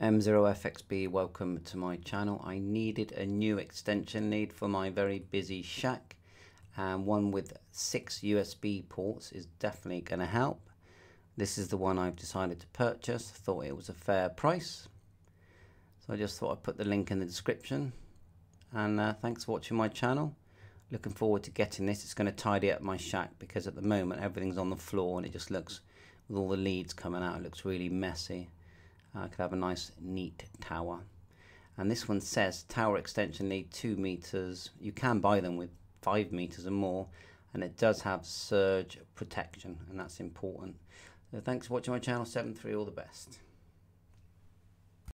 M0FXB, welcome to my channel. I needed a new extension lead for my very busy shack and one with six USB ports is definitely going to help. This is the one I've decided to purchase. Thought it was a fair price. So I just thought I'd put the link in the description. And uh, thanks for watching my channel. Looking forward to getting this. It's going to tidy up my shack because at the moment everything's on the floor and it just looks, with all the leads coming out, it looks really messy. I uh, could have a nice neat tower. And this one says tower extension lead 2 meters. You can buy them with 5 meters or more. And it does have surge protection and that's important. So thanks for watching my channel 7.3. All the best.